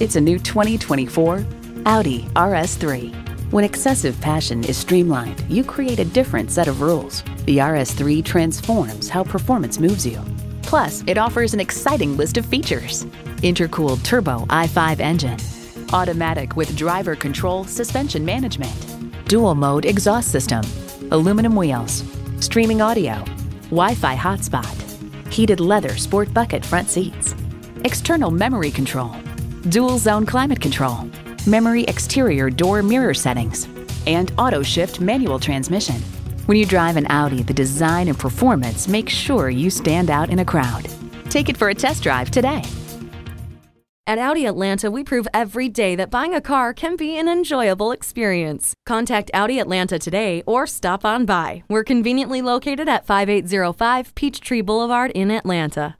It's a new 2024 Audi RS3. When excessive passion is streamlined, you create a different set of rules. The RS3 transforms how performance moves you. Plus, it offers an exciting list of features. Intercooled turbo i5 engine, automatic with driver control suspension management, dual mode exhaust system, aluminum wheels, streaming audio, Wi-Fi hotspot, heated leather sport bucket front seats, external memory control, dual zone climate control, memory exterior door mirror settings, and auto shift manual transmission. When you drive an Audi, the design and performance make sure you stand out in a crowd. Take it for a test drive today. At Audi Atlanta, we prove every day that buying a car can be an enjoyable experience. Contact Audi Atlanta today or stop on by. We're conveniently located at 5805 Peachtree Boulevard in Atlanta.